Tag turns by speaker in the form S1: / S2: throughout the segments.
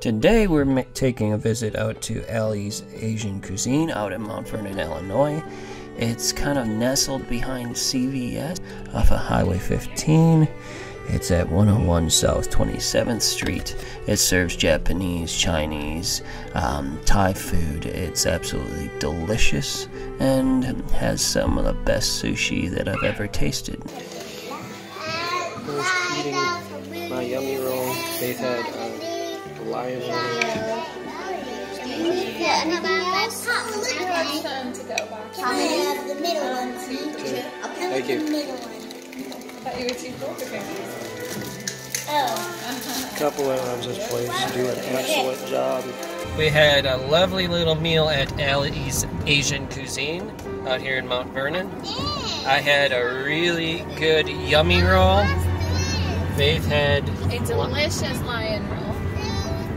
S1: Today we're taking a visit out to Ali's Asian Cuisine out in Mount Vernon, Illinois. It's kind of nestled behind CVS off of Highway 15. It's at 101 South 27th Street. It serves Japanese, Chinese, um, Thai food. It's absolutely delicious and has some of the best sushi that I've ever tasted. eating my yummy roll. They've had uh, lion
S2: time to go back.
S3: the middle one,
S1: Okay.
S3: I'll put
S1: Thank
S3: the
S1: you.
S3: middle one.
S2: thought you were too cool for cookies.
S3: Oh.
S1: couple that runs this place do an excellent job. We had a lovely little meal at Ali's Asian Cuisine out here in Mount Vernon. I had a really good yummy roll. Faith had,
S2: A delicious lion roll.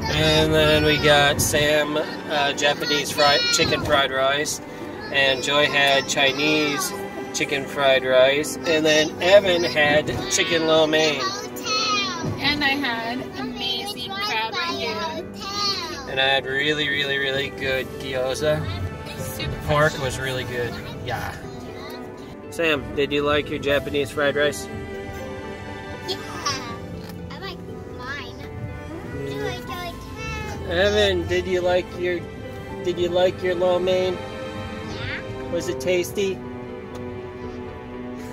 S1: And then we got Sam uh, Japanese fried chicken fried rice, and Joy had Chinese chicken fried rice, and then Evan had chicken lo mein.
S2: And I had amazing crab.
S1: And I had really, really, really good gyoza.
S2: Super
S1: Pork was really good. Yeah. Sam, did you like your Japanese fried rice?
S3: Yeah.
S1: Evan, did you like your did you like your lo mein?
S3: Yeah.
S1: Was it tasty?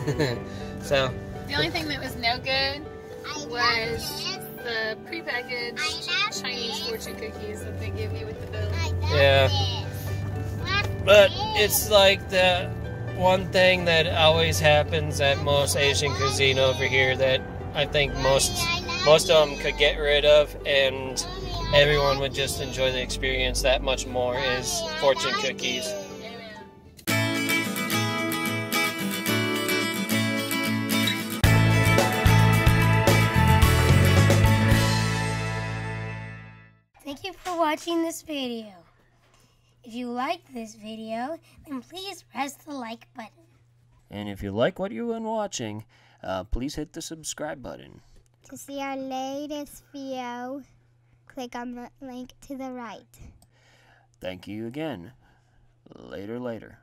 S1: so
S2: The only thing that was no good was the prepackaged
S3: I
S2: Chinese
S3: this.
S2: fortune cookies that they give you with the bill.
S3: I love
S1: Yeah.
S3: this. What's
S1: but
S3: this?
S1: it's like the one thing that always happens at most Asian cuisine over here that I think most most of them could get rid of and everyone would just enjoy the experience that much more is fortune cookies.
S3: Thank you for watching this video. If you liked this video, then please press the like button.
S1: And if you like what you've been watching, uh, please hit the subscribe button.
S3: To see our latest video, click on the link to the right.
S1: Thank you again. Later, later.